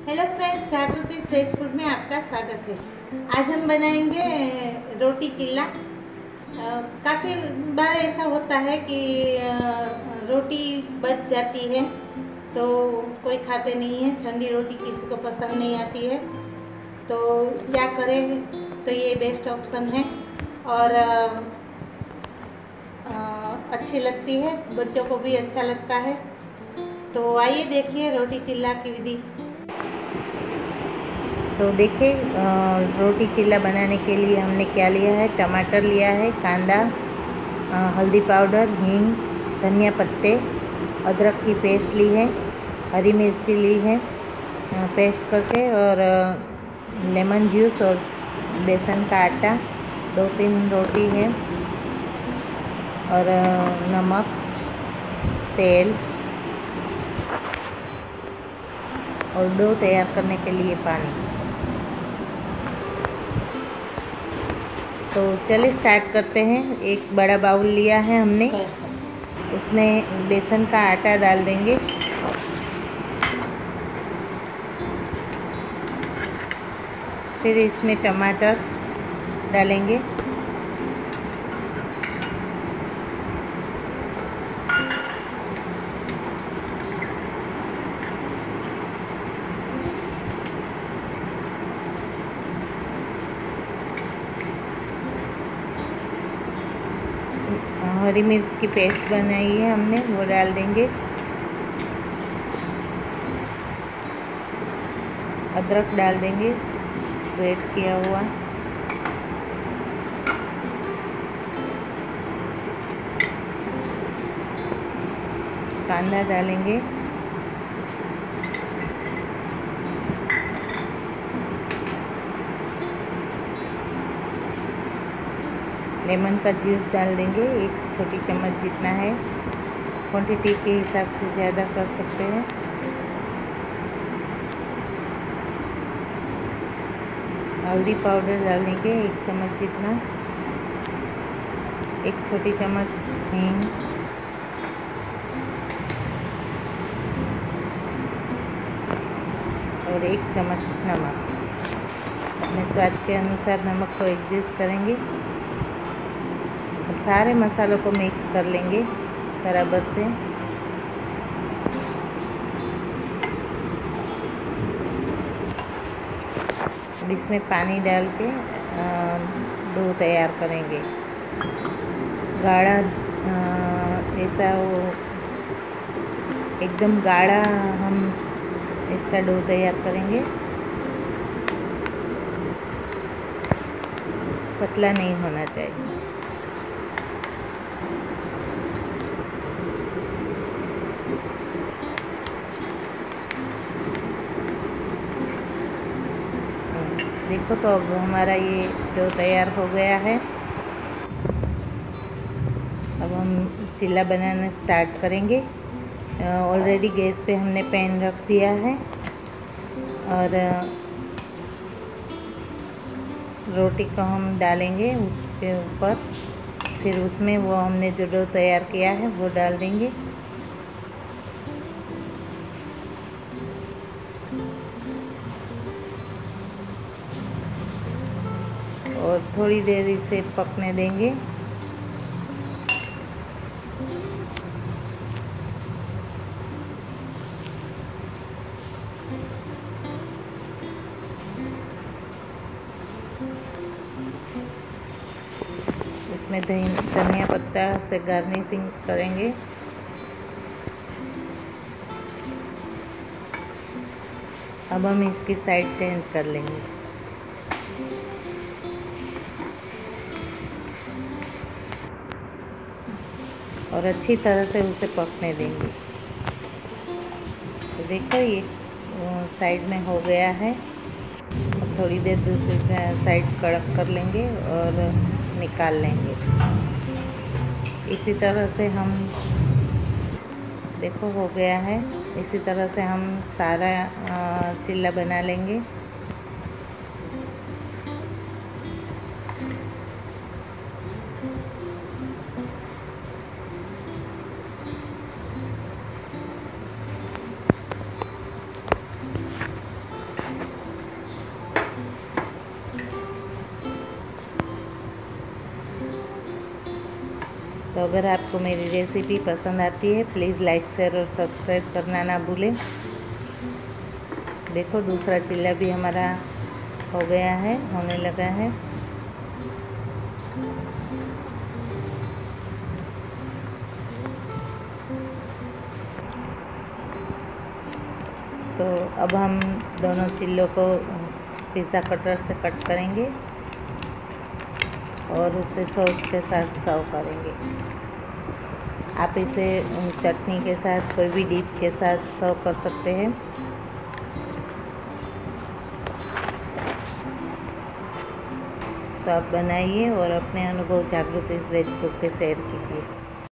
Hello friends Jagriti veg food में आपका स्वागत है। आज हम बनाएँगे रोटी चिल्ला। काफ़ी बार ऐसा होता है कि रोटी बच जाती है तो कोई खाते नहीं है, ठंडी रोटी किसी को पसंद नहीं आती है। तो क्या करें तो ये बेस्ट ऑप्शन है। और अच्छी लगती है, बच्चों को भी अच्छा लगता है। तो आइए देखिए रोटी चिल्ला की विधि। तो देखिए रोटी चिल्ला बनाने के लिए हमने क्या लिया है? टमाटर लिया है, कांदा हल्दी पाउडर, हींग, धनिया पत्ते, अदरक की पेस्ट ली है, हरी मिर्ची ली है पेस्ट करके और लेमन जूस और बेसन का आटा दो तीन रोटी है और नमक, तेल और डो तैयार करने के लिए पानी। तो चलिए स्टार्ट करते हैं। एक बड़ा बाउल लिया है हमने। उसमें बेसन का आटा डाल देंगे। फिर इसमें टमाटर डालेंगे। हरी मिर्च की पेस्ट बनाई है हमने, वो डाल देंगे। अदरक डाल देंगे वेट किया हुआ। कांदा डालेंगे। लेमन का जूस डाल देंगे, एक छोटी चम्मच जितना है। क्वांटिटी के हिसाब से ज़्यादा कर सकते हैं। हल्दी पाउडर डाल देंगे, एक चम्मच जितना। एक छोटी चम्मच हींग। और एक चम्मच नमक। अपने स्वाद के अनुसार नमक को एडजस्ट करेंगे। सारे मसालों को मिक्स कर लेंगे बराबर से। अब इसमें पानी डाल के डो तैयार करेंगे। गाढ़ा ऐसा वो, एकदम गाढ़ा हम इसका डो तैयार करेंगे। पतला नहीं होना चाहिए। देखो तो अब हमारा ये डो तैयार हो गया है। अब हम चिल्ला बनाना स्टार्ट करेंगे। ऑलरेडी गैस पे हमने पैन रख दिया है। और रोटी को हम डालेंगे उसके ऊपर। फिर उसमें वो हमने जो डो तैयार किया है वो डाल देंगे। थोड़ी देर इसे पकने देंगे। इसमें धन- धनिया पत्ता से गार्निशिंग करेंगे। अब हम इसकी साइड चेंज कर लेंगे। और अच्छी तरह से उसे पकने देंगे। तो देखो ये साइड में हो गया है। थोड़ी देर दूसरी साइड कड़क कर लेंगे और निकाल लेंगे। इसी तरह से हम, देखो हो गया है। इसी तरह से हम सारा चिल्ला बना लेंगे। तो अगर आपको मेरी रेसिपी पसंद आती है प्लीज़ लाइक शेयर और सब्सक्राइब करना ना भूलें। देखो, दूसरा चिल्ला भी हमारा हो गया है, होने लगा है। तो अब हम दोनों चिल्लों को पिज़्ज़ा कटर से कट करेंगे। और उसे सॉस के साथ सर्व करेंगे। आप इसे चटनी के साथ, कोई भी डीप के साथ सर्व कर सकते हैं। तो आप बनाइए और अपने अनुभव जागृत इस रेसिपी पर शेयर कीजिए।